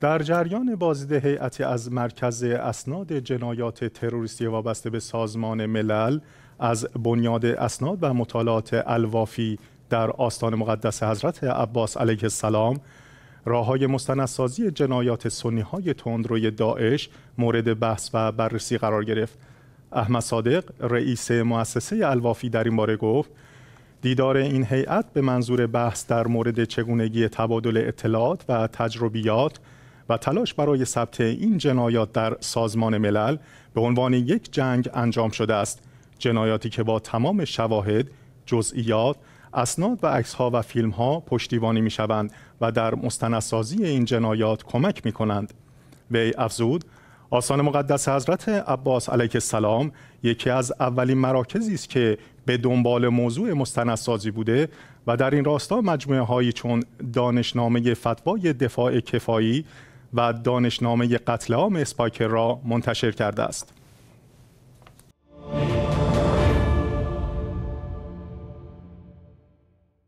در جریان بازدید هیئتی از مرکز اسناد جنایات تروریستی وابسته به سازمان ملل از بنیاد اسناد و مطالعات الوافی در آستان مقدس حضرت عباس علیه السلام راه های مستندسازی جنایات سنی های تندروی داعش مورد بحث و بررسی قرار گرفت. احمد صادق رئیس مؤسسه الوافی در این باره گفت دیدار این هیئت به منظور بحث در مورد چگونگی تبادل اطلاعات و تجربیات و تلاش برای ثبت این جنایات در سازمان ملل به عنوان یک جنگ انجام شده است جنایاتی که با تمام شواهد جزئیات اسناد و عکسها و فیلمها پشتیبانی می شوند و در مستندسازی این جنایات کمک می کنند. وی افزود آسان مقدس حضرت عباس علیه السلام یکی از اولین مراکزی است که به دنبال موضوع مستندسازی بوده و در این راستا مجموعه هایی چون دانشنامه فتوای دفاع کفایی و دانشنامه قتل عام اسپایکر را منتشر کرده است.